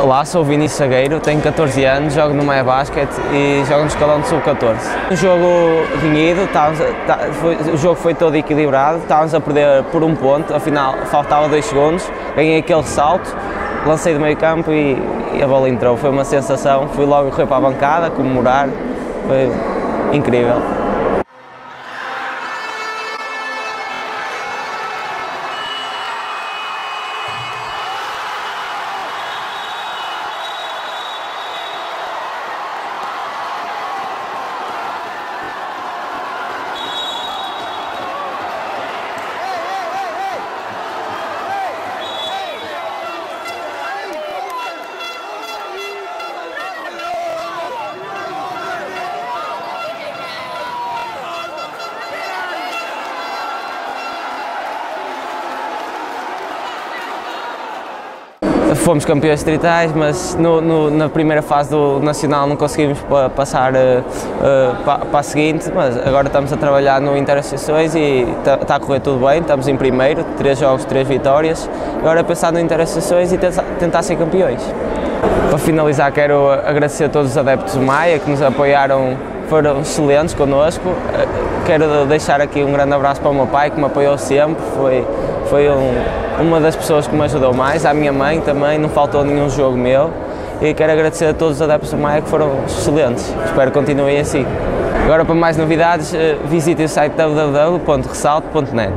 Olá, sou o Vinícius Sagueiro, tenho 14 anos, jogo no Maia Basket e jogo no escalão de sub-14. Um jogo renhido, tá, foi, o jogo foi todo equilibrado, estávamos a perder por um ponto, afinal faltava 2 segundos, ganhei aquele salto, lancei do meio campo e, e, a bola entrou. Foi uma sensação, fui logo correr para a bancada, comemorar, foi incrível. Fomos campeões distritais, mas no, no, na primeira fase do Nacional não conseguimos passar uh, uh, para, para a seguinte, mas agora estamos a trabalhar no Interassociações e está, está a correr tudo bem, estamos em primeiro, três jogos, três vitórias, agora pensar no Interassociações e tentar, tentar ser campeões. Para finalizar quero agradecer a todos os adeptos do Maia que nos apoiaram, foram excelentes connosco, eh, quero deixar aqui um grande abraço para o meu pai que me apoiou sempre, foi, foi um, uma das pessoas que me ajudou mais, à minha mãe também, não faltou nenhum jogo meu e quero agradecer a todos os adeptos do Maia que foram excelentes, espero que continuem assim. Agora para mais novidades, eh, visite o site www.ressalto.net.